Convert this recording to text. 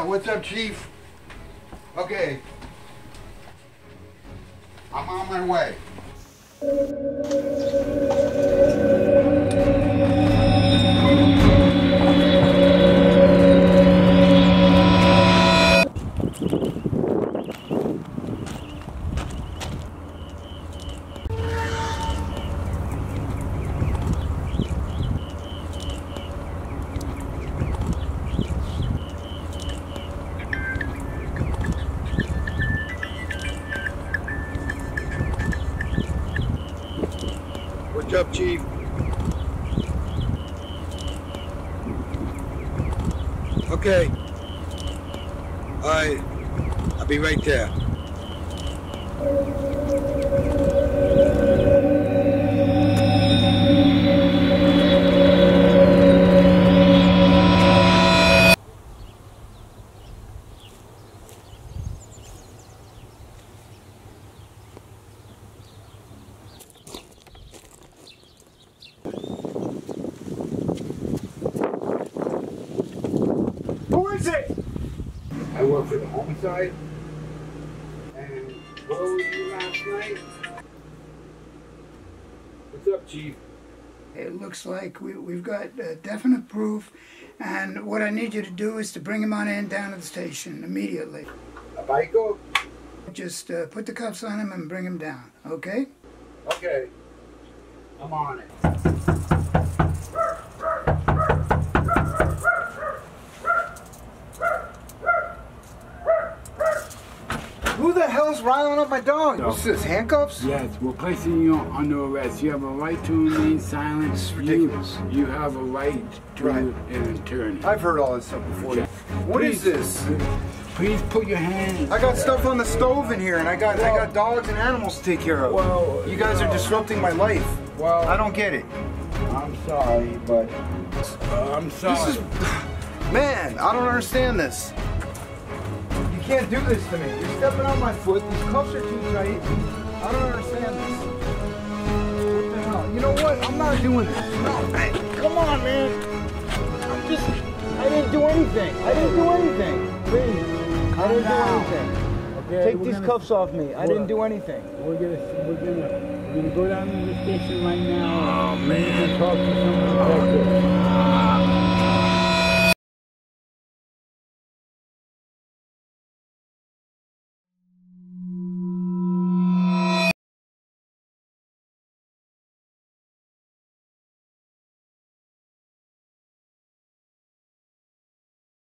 What's up, Chief? Okay. I'm on my way. Up, Chief? Okay. Right. I'll be right there. Is it? I work for the homicide. And where were you last night? What's up, Chief? It looks like we, we've got uh, definite proof, and what I need you to do is to bring him on in down to the station immediately. A biker? Just uh, put the cuffs on him and bring him down, okay? Okay. I'm on it. Who the hell's riling up my dog? No. What's this, handcuffs? Yes, we're placing you under arrest. You have a right to remain silent. This is ridiculous. You, you have a right to Right. an attorney. I've heard all this stuff before. What is this? Please put your hands. I got stuff on the stove in here, and I got I got dogs and animals to take care of. Well, you guys are disrupting my life. Well, I don't get it. I'm sorry, but uh, I'm sorry. This is, man, I don't understand this. You can't do this to me. You're stepping on my foot. These cuffs are too tight. I don't understand this. What the hell? You know what? I'm not doing this. No, hey, come on, man. I'm just. I didn't do anything. I didn't do anything. Please. I didn't do anything. Okay, Take these gonna- cuffs off me. I didn't do anything. We're gonna, we're gonna, we're gonna go down to the station right now. Oh man! Talk to some detective.